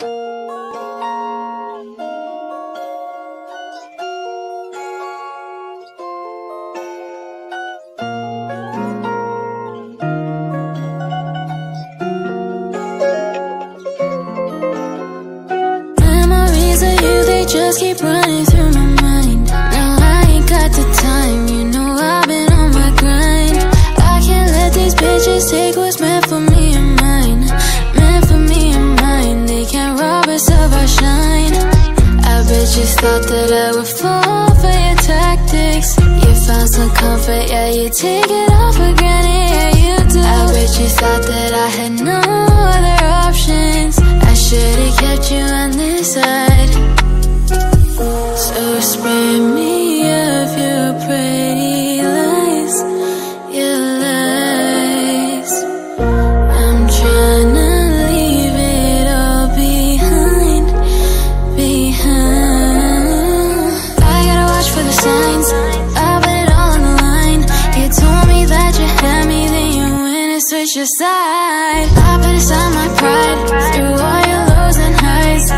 Memories of you, they just keep running through my mind. You thought that I would fall for your tactics. You found some comfort, yeah, you take it all for granted, yeah, you do. I bet you thought that I had no other options. I should've kept you on this side. Switched your side. I put aside my pride through all your lows and highs.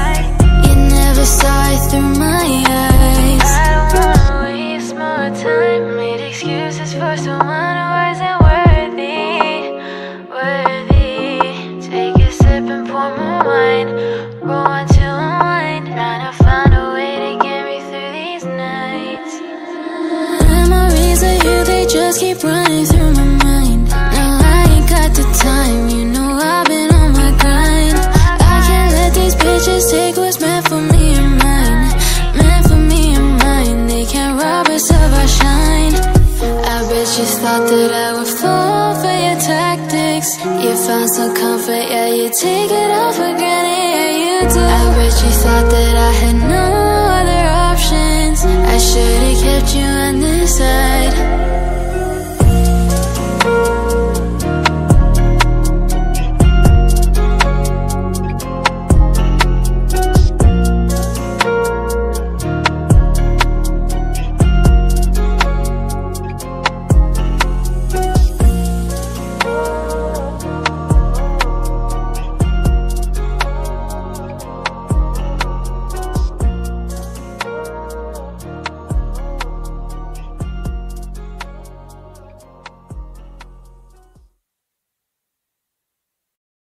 You never saw it through my eyes. I don't wanna waste more time. Made excuses for someone who wasn't worthy, worthy. Take a sip and pour more wine. Roll one to unwind. Trying to find a way to get me through these nights. Memories of you, they just keep running You thought that I would fall for your tactics. You found some comfort, yeah, you take it all for granted, yeah, you do. I bet you thought